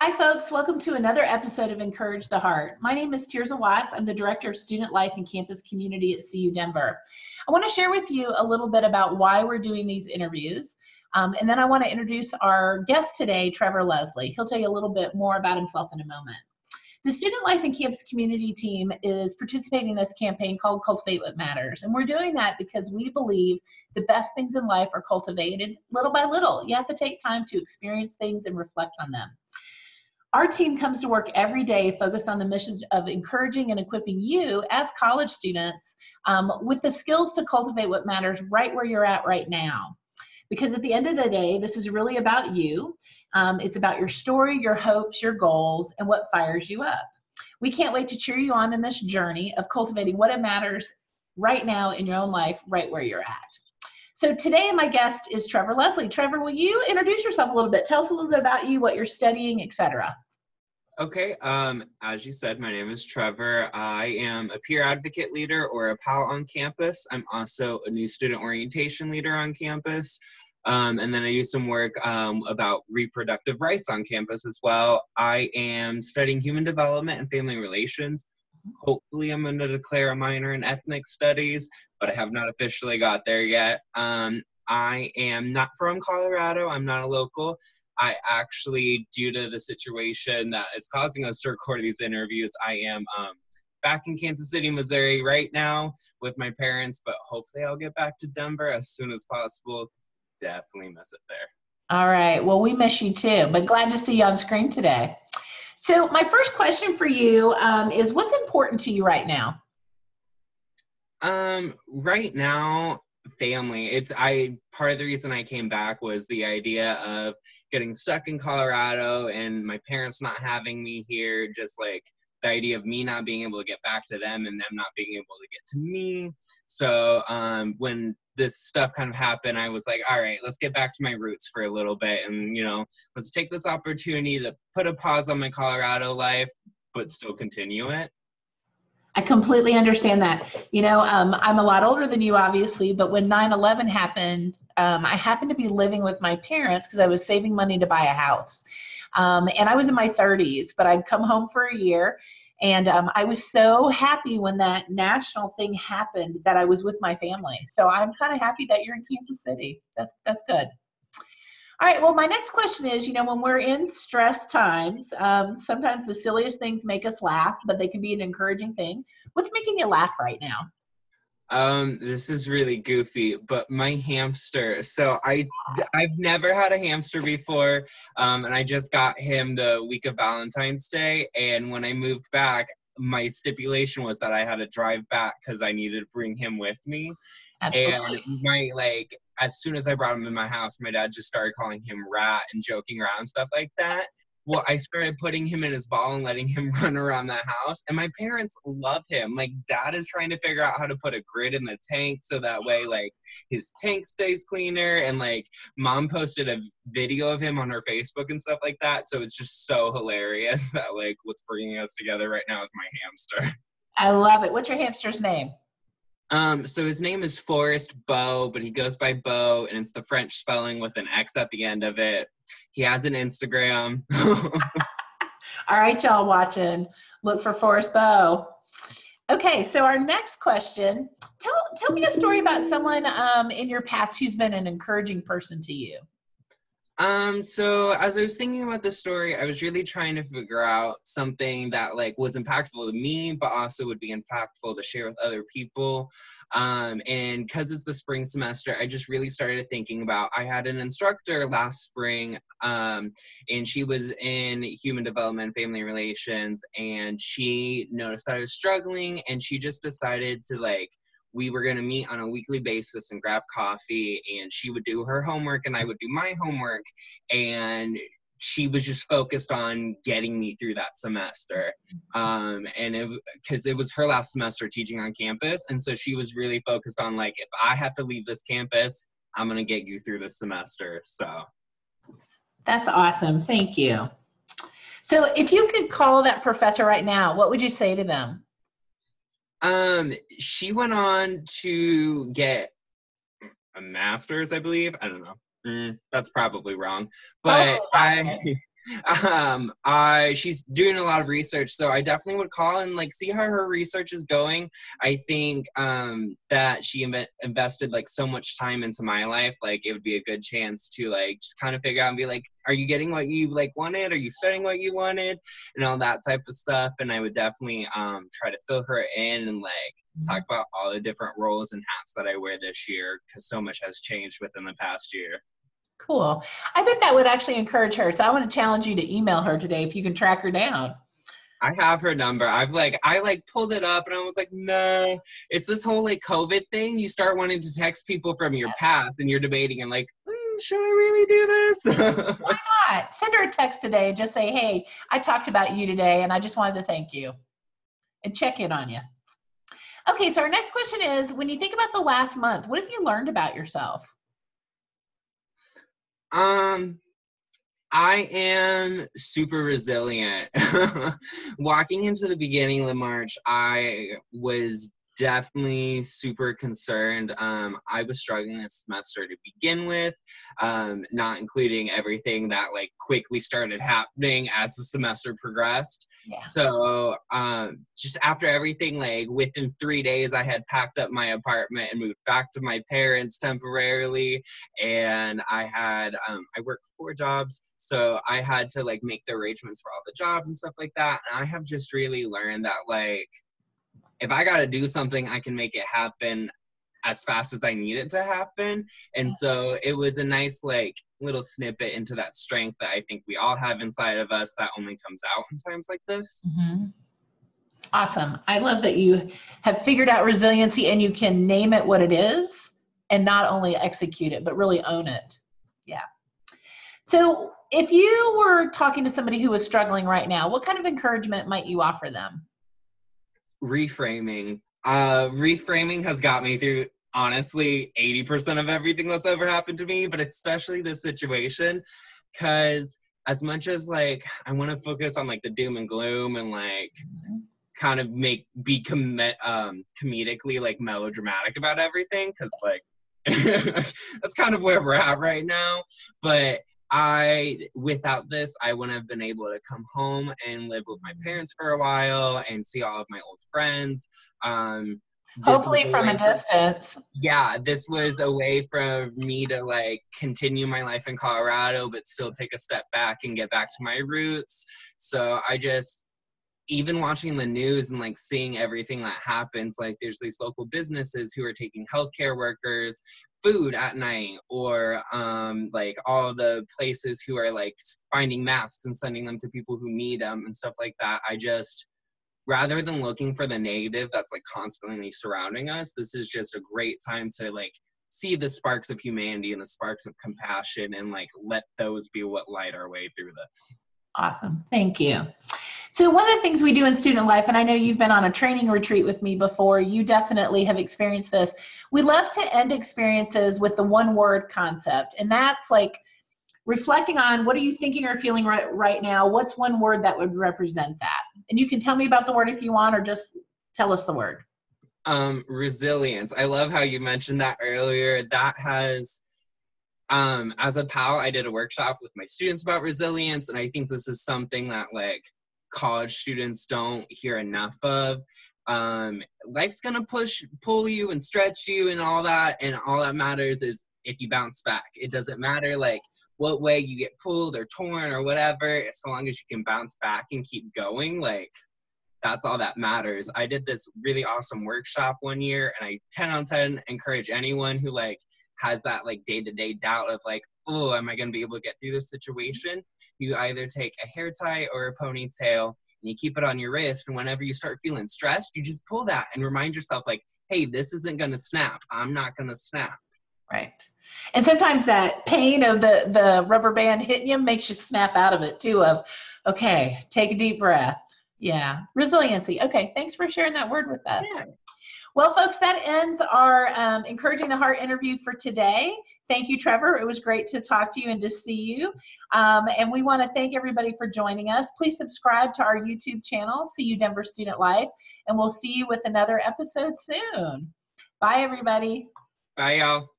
Hi, folks. Welcome to another episode of Encourage the Heart. My name is Tirza Watts. I'm the Director of Student Life and Campus Community at CU Denver. I want to share with you a little bit about why we're doing these interviews. Um, and then I want to introduce our guest today, Trevor Leslie. He'll tell you a little bit more about himself in a moment. The Student Life and Campus Community team is participating in this campaign called Cultivate What Matters. And we're doing that because we believe the best things in life are cultivated little by little. You have to take time to experience things and reflect on them. Our team comes to work every day focused on the mission of encouraging and equipping you as college students um, with the skills to cultivate what matters right where you're at right now. Because at the end of the day, this is really about you. Um, it's about your story, your hopes, your goals, and what fires you up. We can't wait to cheer you on in this journey of cultivating what it matters right now in your own life, right where you're at. So today my guest is Trevor Leslie. Trevor, will you introduce yourself a little bit? Tell us a little bit about you, what you're studying, etc. Okay, um, as you said, my name is Trevor. I am a peer advocate leader or a PAL on campus. I'm also a new student orientation leader on campus. Um, and then I do some work um, about reproductive rights on campus as well. I am studying human development and family relations. Hopefully, I'm going to declare a minor in ethnic studies, but I have not officially got there yet. Um, I am not from Colorado. I'm not a local. I actually, due to the situation that is causing us to record these interviews, I am um, back in Kansas City, Missouri right now with my parents, but hopefully I'll get back to Denver as soon as possible. Definitely miss it there. All right. Well, we miss you too, but glad to see you on screen today. So, my first question for you um, is what's important to you right now? Um, right now, family. It's I part of the reason I came back was the idea of getting stuck in Colorado and my parents not having me here, just like the idea of me not being able to get back to them and them not being able to get to me. So um, when this stuff kind of happened, I was like, all right, let's get back to my roots for a little bit. And, you know, let's take this opportunity to put a pause on my Colorado life, but still continue it. I completely understand that. You know, um, I'm a lot older than you, obviously, but when 9 11 happened, um, I happened to be living with my parents because I was saving money to buy a house. Um, and I was in my 30s, but I'd come home for a year. And um, I was so happy when that national thing happened that I was with my family. So I'm kind of happy that you're in Kansas City. That's that's good. All right, well, my next question is you know, when we're in stress times, um, sometimes the silliest things make us laugh, but they can be an encouraging thing. What's making you laugh right now? Um, this is really goofy, but my hamster. So I, I've never had a hamster before, um, and I just got him the week of Valentine's Day. And when I moved back, my stipulation was that I had to drive back because I needed to bring him with me. Absolutely. And my like as soon as I brought him in my house, my dad just started calling him rat and joking around and stuff like that. Well, I started putting him in his ball and letting him run around the house. And my parents love him. Like, dad is trying to figure out how to put a grid in the tank so that way, like, his tank stays cleaner. And, like, mom posted a video of him on her Facebook and stuff like that. So it's just so hilarious that, like, what's bringing us together right now is my hamster. I love it. What's your hamster's name? Um, so his name is Forrest Beaux, but he goes by Beaux, and it's the French spelling with an X at the end of it. He has an Instagram. All right, y'all watching. Look for Forrest Beaux. Okay, so our next question: Tell tell me a story about someone um, in your past who's been an encouraging person to you. Um, so as I was thinking about this story, I was really trying to figure out something that like was impactful to me, but also would be impactful to share with other people. Um, and because it's the spring semester, I just really started thinking about. I had an instructor last spring, um, and she was in human development, family relations, and she noticed that I was struggling, and she just decided to like we were going to meet on a weekly basis and grab coffee and she would do her homework and I would do my homework and she was just focused on getting me through that semester. Um, and it because it was her last semester teaching on campus and so she was really focused on like if i have to leave this campus i'm going to get you through the semester so. That's awesome. Thank you. So if you could call that professor right now what would you say to them um, she went on to get a master's, I believe. I don't know. Mm, that's probably wrong, but oh, I. um i she's doing a lot of research so i definitely would call and like see how her research is going. I think um that she invested like so much time into my life like it would be a good chance to like just kind of figure out and be like are you getting what you like wanted? Are you studying what you wanted? and all that type of stuff and i would definitely um try to fill her in and like mm-hmm. talk about all the different roles and hats that i wear this year because so much has changed within the past year Cool. I bet that would actually encourage her. So I want to challenge you to email her today if you can track her down. I have her number. I've like I like pulled it up and I was like, no. It's this whole like COVID thing. You start wanting to text people from your past and you're debating and like, mm, should I really do this? Why not? Send her a text today and just say, hey, I talked about you today and I just wanted to thank you and check in on you. Okay, so our next question is when you think about the last month, what have you learned about yourself? Um, I am super resilient. Walking into the beginning of the March, I was definitely super concerned. Um, I was struggling this semester to begin with, um, not including everything that like quickly started happening as the semester progressed. Yeah. So um, just after everything, like within three days, I had packed up my apartment and moved back to my parents temporarily, and I had um, I worked four jobs. So I had to like make the arrangements for all the jobs and stuff like that. And I have just really learned that like if I got to do something, I can make it happen as fast as I need it to happen. And so it was a nice, like, little snippet into that strength that I think we all have inside of us that only comes out in times like this. Mm-hmm. Awesome. I love that you have figured out resiliency and you can name it what it is and not only execute it, but really own it. Yeah. So, if you were talking to somebody who was struggling right now, what kind of encouragement might you offer them? Reframing. Uh, reframing has got me through honestly 80% of everything that's ever happened to me, but especially this situation because as much as like I want to focus on like the doom and gloom and like mm-hmm. kind of make be commit um comedically like melodramatic about everything because like that's kind of where we're at right now but I, without this, I wouldn't have been able to come home and live with my parents for a while and see all of my old friends. Um, Hopefully from a distance. Yeah, this was a way for me to like continue my life in Colorado, but still take a step back and get back to my roots. So I just, even watching the news and like seeing everything that happens, like there's these local businesses who are taking healthcare workers food at night or um, like all the places who are like finding masks and sending them to people who need them and stuff like that. I just rather than looking for the negative that's like constantly surrounding us this is just a great time to like see the sparks of humanity and the sparks of compassion and like let those be what light our way through this. Awesome. Thank you so one of the things we do in student life, and I know you've been on a training retreat with me before, you definitely have experienced this. We love to end experiences with the one word concept, and that's like reflecting on what are you thinking or feeling right, right now? What's one word that would represent that? And you can tell me about the word if you want, or just tell us the word. Um, resilience. I love how you mentioned that earlier. That has um as a pal i did a workshop with my students about resilience and i think this is something that like college students don't hear enough of. Um, life's gonna push, pull you, and stretch you, and all that. And all that matters is if you bounce back. It doesn't matter like what way you get pulled or torn or whatever. So long as you can bounce back and keep going, like that's all that matters. I did this really awesome workshop one year, and I 10 on 10 encourage anyone who like has that like day to day doubt of like, oh, am I going to be able to get through this situation? You either take a hair tie or a ponytail and you keep it on your wrist. And whenever you start feeling stressed, you just pull that and remind yourself, like, hey, this isn't going to snap. I'm not going to snap. Right. And sometimes that pain of the, the rubber band hitting you makes you snap out of it too of, okay, take a deep breath. Yeah. Resiliency. Okay. Thanks for sharing that word with us. Yeah. Well, folks, that ends our um, Encouraging the Heart interview for today. Thank you, Trevor. It was great to talk to you and to see you. Um, and we want to thank everybody for joining us. Please subscribe to our YouTube channel, CU Denver Student Life, and we'll see you with another episode soon. Bye, everybody. Bye, y'all.